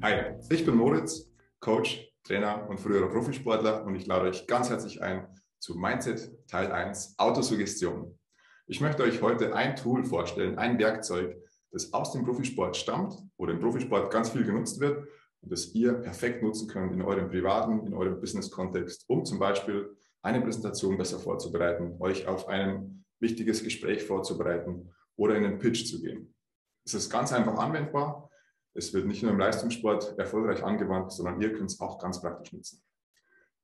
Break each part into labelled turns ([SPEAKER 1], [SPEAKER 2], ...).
[SPEAKER 1] Hi, ich bin Moritz, Coach, Trainer und früherer Profisportler und ich lade euch ganz herzlich ein zu Mindset Teil 1 Autosuggestion. Ich möchte euch heute ein Tool vorstellen, ein Werkzeug, das aus dem Profisport stammt, oder im Profisport ganz viel genutzt wird und das ihr perfekt nutzen könnt in eurem privaten, in eurem Business-Kontext, um zum Beispiel eine Präsentation besser vorzubereiten, euch auf ein wichtiges Gespräch vorzubereiten oder in den Pitch zu gehen. Es ist ganz einfach anwendbar es wird nicht nur im Leistungssport erfolgreich angewandt, sondern ihr könnt es auch ganz praktisch nutzen.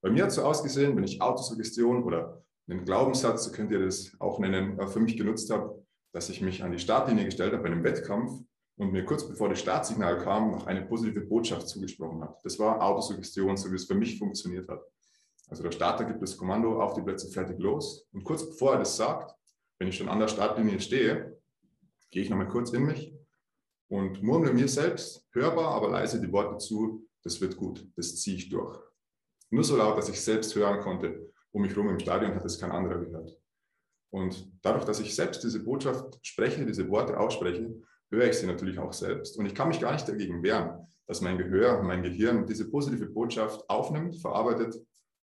[SPEAKER 1] Bei mir hat es so ausgesehen, wenn ich Autosuggestion oder einen Glaubenssatz, so könnt ihr das auch nennen, äh, für mich genutzt habe, dass ich mich an die Startlinie gestellt habe bei einem Wettkampf und mir kurz bevor das Startsignal kam, noch eine positive Botschaft zugesprochen hat. Das war Autosuggestion, so wie es für mich funktioniert hat. Also der Starter gibt das Kommando auf die Plätze fertig los und kurz bevor er das sagt, wenn ich schon an der Startlinie stehe, gehe ich nochmal kurz in mich und murmle mir selbst hörbar, aber leise die Worte zu, das wird gut, das ziehe ich durch. Nur so laut, dass ich selbst hören konnte. Um mich herum im Stadion hat es kein anderer gehört. Und dadurch, dass ich selbst diese Botschaft spreche, diese Worte ausspreche, höre ich sie natürlich auch selbst. Und ich kann mich gar nicht dagegen wehren, dass mein Gehör, mein Gehirn diese positive Botschaft aufnimmt, verarbeitet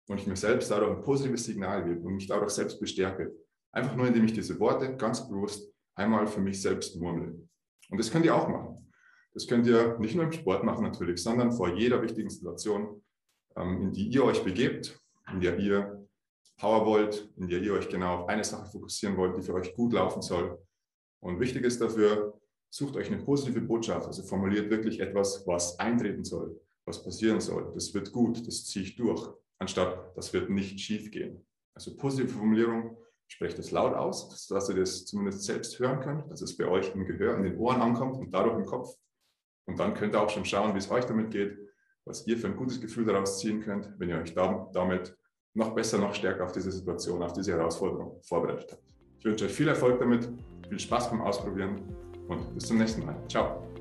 [SPEAKER 1] und ich mir selbst dadurch ein positives Signal gebe und mich dadurch selbst bestärke. Einfach nur, indem ich diese Worte ganz bewusst einmal für mich selbst murmle. Und das könnt ihr auch machen. Das könnt ihr nicht nur im Sport machen natürlich, sondern vor jeder wichtigen Situation, ähm, in die ihr euch begebt, in der ihr Power wollt, in der ihr euch genau auf eine Sache fokussieren wollt, die für euch gut laufen soll. Und wichtig ist dafür, sucht euch eine positive Botschaft, also formuliert wirklich etwas, was eintreten soll, was passieren soll. Das wird gut, das ziehe ich durch, anstatt das wird nicht schief gehen. Also positive Formulierung Sprecht es laut aus, dass ihr das zumindest selbst hören könnt, dass es bei euch im Gehör, in den Ohren ankommt und dadurch im Kopf. Und dann könnt ihr auch schon schauen, wie es euch damit geht, was ihr für ein gutes Gefühl daraus ziehen könnt, wenn ihr euch damit noch besser, noch stärker auf diese Situation, auf diese Herausforderung vorbereitet habt. Ich wünsche euch viel Erfolg damit, viel Spaß beim Ausprobieren und bis zum nächsten Mal. Ciao.